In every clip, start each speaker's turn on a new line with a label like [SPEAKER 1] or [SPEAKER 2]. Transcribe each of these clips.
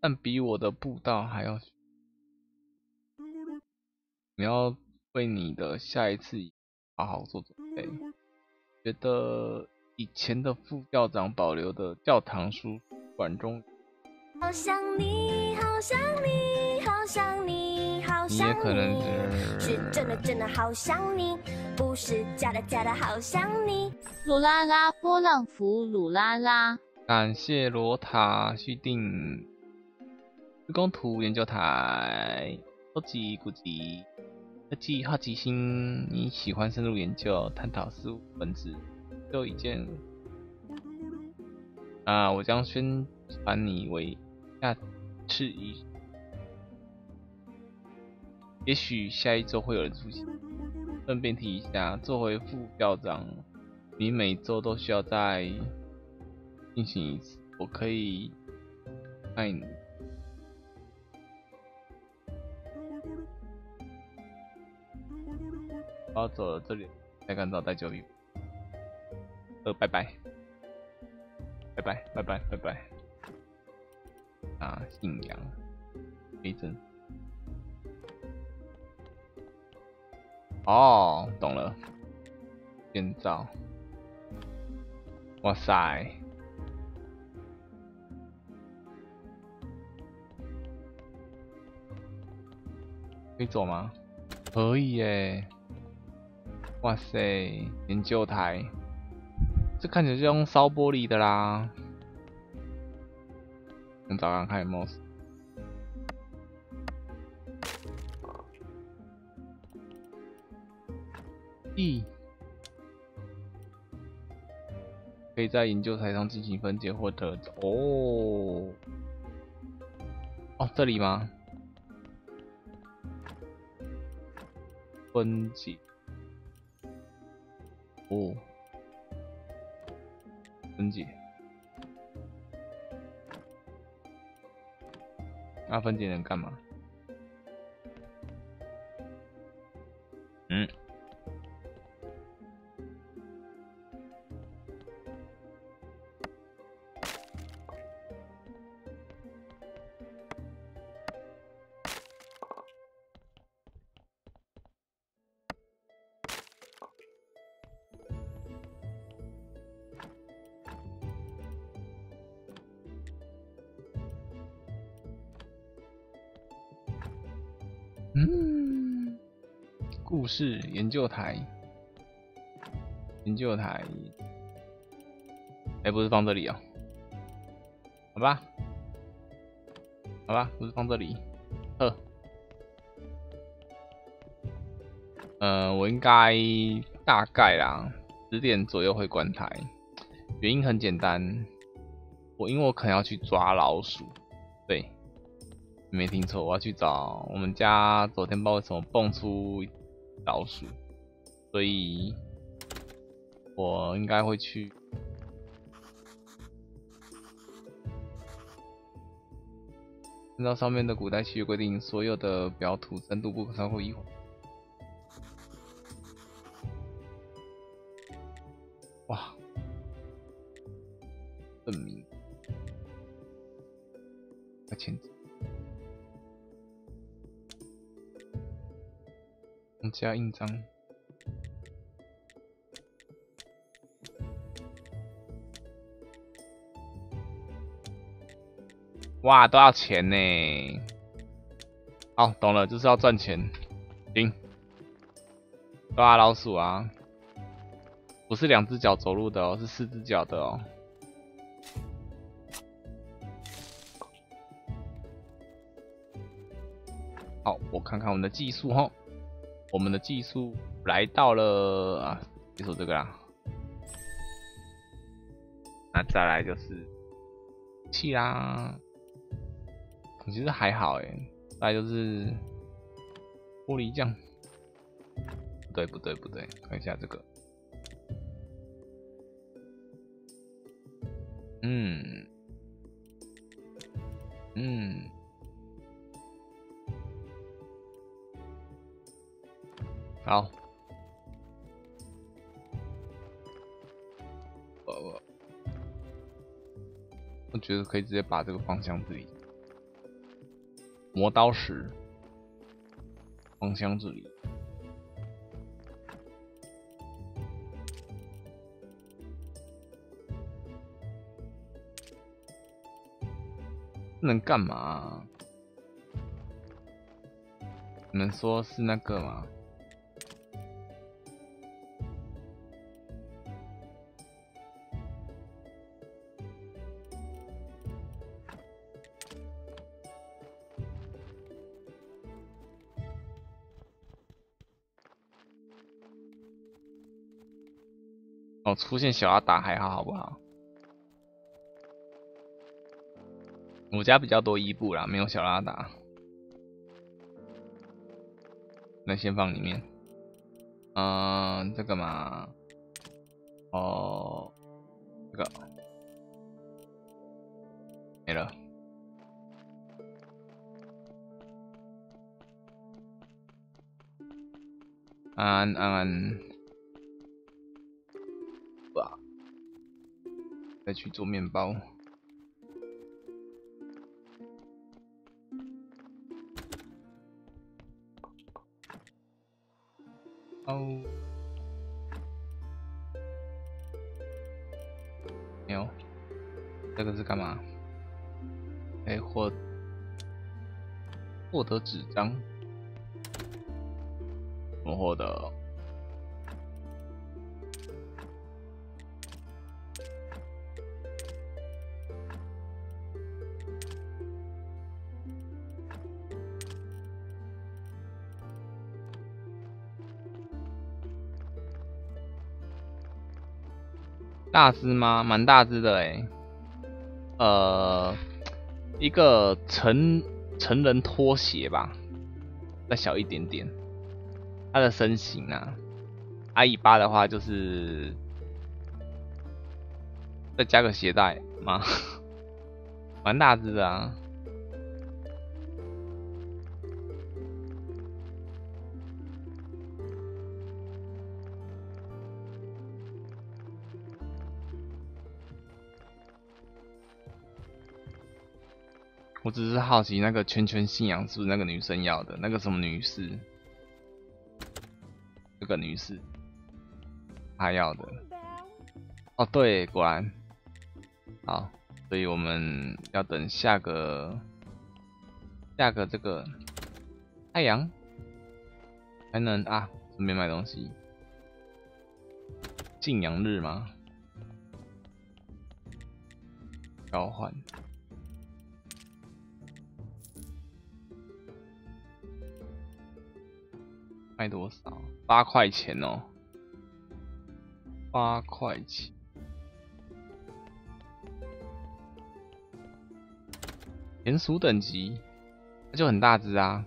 [SPEAKER 1] 但比我的步道还要。你要为你的下一次好好做准备。觉得以前的副校长保留的教堂书馆中，
[SPEAKER 2] 好想你，好想你，好想你，好想你。
[SPEAKER 1] 你也可能
[SPEAKER 2] 是是真的真的好想你，不是假的假的好想你。
[SPEAKER 3] 鲁拉拉波浪符，鲁拉拉。
[SPEAKER 1] 感谢罗塔续订。施工图研究台，超级古籍。科技好奇心，你喜欢深入研究、探讨事物本质，就一件啊，我将宣传你为下次一，也许下一周会有人出现。顺便提一下，作为副校长，你每周都需要再进行一次，我可以爱你。我要走了，这里太干燥，带酒礼呃，拜拜，拜拜，拜拜，拜拜。啊，信仰，一阵。哦，懂了。建造。哇塞。可以走吗？可以耶。哇塞，研究台，这看起来就用烧玻璃的啦。我找看看有没有。咦，可以在研究台上进行分解或者哦哦，这里吗？分解。哦，分解，那分解能干嘛？嗯，故事研究台，研究台，哎，不是放这里啊？好吧，好吧，不是放这里，呵，呃，我应该大概啦，十点左右会关台，原因很简单，我因为我可能要去抓老鼠，对。没听错，我要去找我们家昨天不知道为什么蹦出老鼠，所以我应该会去。按照上面的古代契约规定，所有的表土深度不可超过一。哇，证明，要签加印章，哇，都要钱呢！哦，懂了，就是要赚钱。行，抓老鼠啊，不是两只脚走路的哦，是四只脚的哦。好，我看看我们的技术哈。我们的技术来到了啊，结束这个啦。那再来就是气啦，其实还好哎。再来就是玻璃酱，不对不对不对，看一下这个，嗯嗯。好，我我我觉得可以直接把这个方箱子里。磨刀石，方向这里。能干嘛？你们说是那个吗？哦，出现小阿达还好，好不好？我家比较多伊布啦，没有小拉达。那先放里面。嗯，这个嘛，哦，这个没了。安安安，再去做面包。哦，没有，这个是干嘛？哎，获获得纸张，我获得。大只吗？蛮大只的哎，呃，一个成成人拖鞋吧，再小一点点。它的身形啊，阿姨巴的话就是再加个鞋带吗？蛮大只的啊。我只是好奇，那个圈圈信仰是不是那个女生要的？那个什么女士？这个女士，她要的。哦，对，果然。好，所以我们要等下个下个这个太阳才能啊，顺便买东西。敬仰日吗？交换。卖多少？八块钱哦，八块钱。鼹鼠等级，那就很大只啊。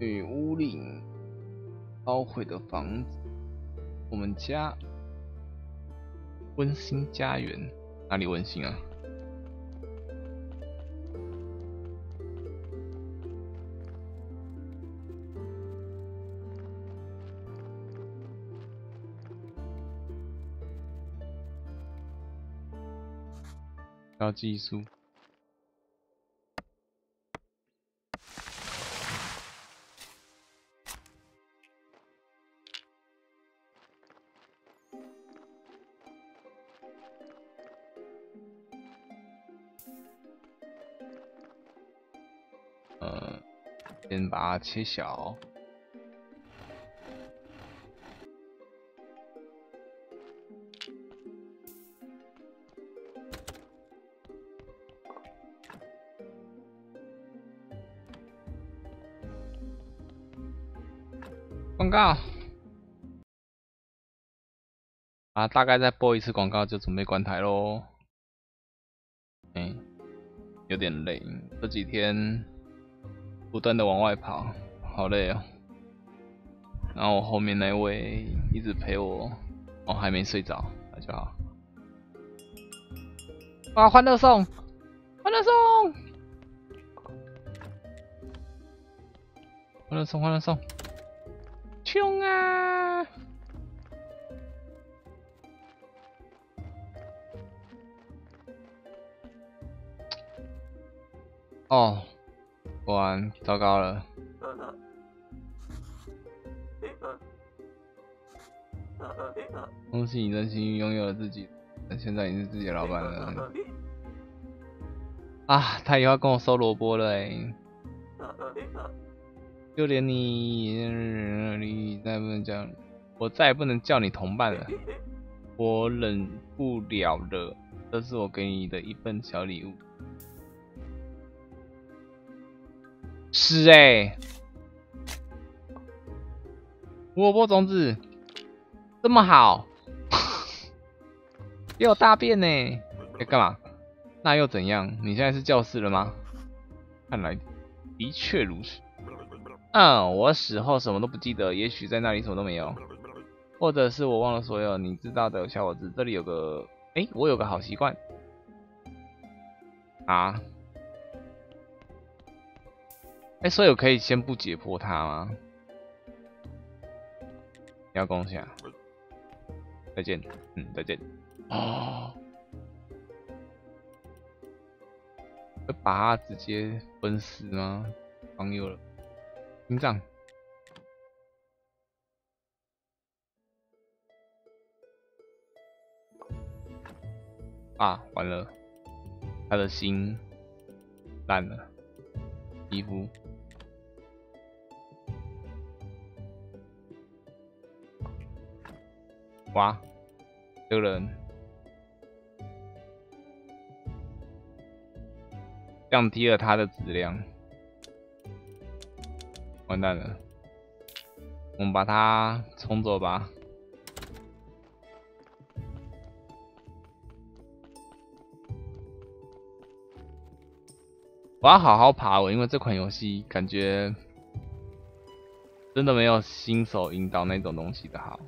[SPEAKER 1] 女巫岭烧毁的房子，我们家温馨家园哪里温馨啊？要技术。啊切小。广告啊，大概再播一次广告就准备关台喽。哎，有点累，这几天不断的往外跑，好累哦。然后我后面那位一直陪我，哦还没睡着，那就好。啊，欢乐颂，欢乐颂，欢乐颂，欢乐颂，冲啊！哦，果然糟糕了。恭喜你的幸运拥有了自己，现在你是自己的老板了。啊，他以后要跟我收萝卜了哎！就连你，你再不能叫，我再也不能叫你同伴了。我忍不了了，这是我给你的一份小礼物。是哎，萝卜种子这么好，也有大便呢。在干嘛？那又怎样？你现在是教室了吗？看来的确如此。嗯，我死后什么都不记得，也许在那里什么都没有，或者是我忘了所有你知道的小伙子。这里有个，哎，我有个好习惯啊。哎，所以我可以先不解剖它吗？要恭喜啊！再见，嗯，再见。哦，要把它直接分尸吗？朋友了，心脏啊，完了，他的心烂了，皮肤。哇，这个人降低了他的质量，完蛋了！我们把他冲走吧。我要好好爬我，因为这款游戏感觉真的没有新手引导那种东西的好。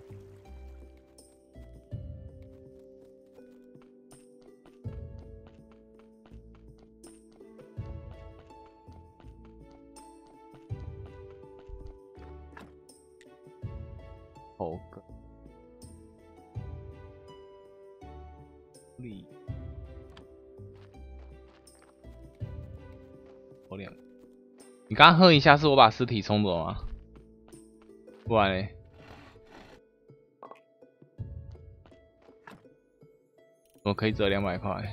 [SPEAKER 1] 你刚哼一下，是我把尸体冲走吗？不然嘞？我可以折两百块。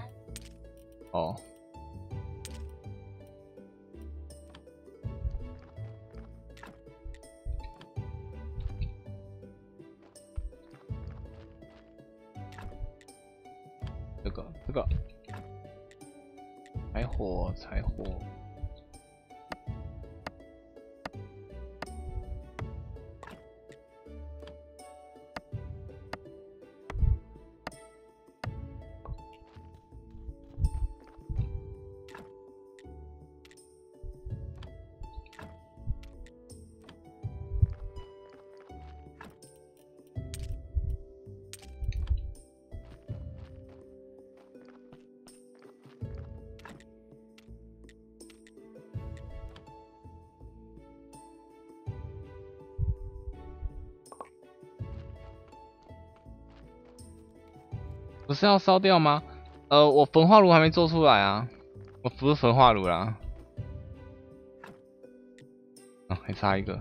[SPEAKER 1] 哦。这个，这个，柴火，柴火。不是要烧掉吗？呃，我焚化炉还没做出来啊，我不是焚化炉啦，啊，还差一个，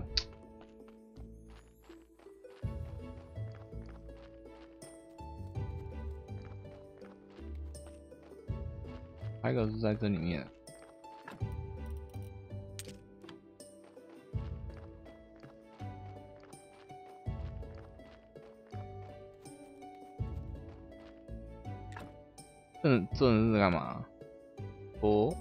[SPEAKER 1] 还有一个是在这里面。这这人是干嘛？哦。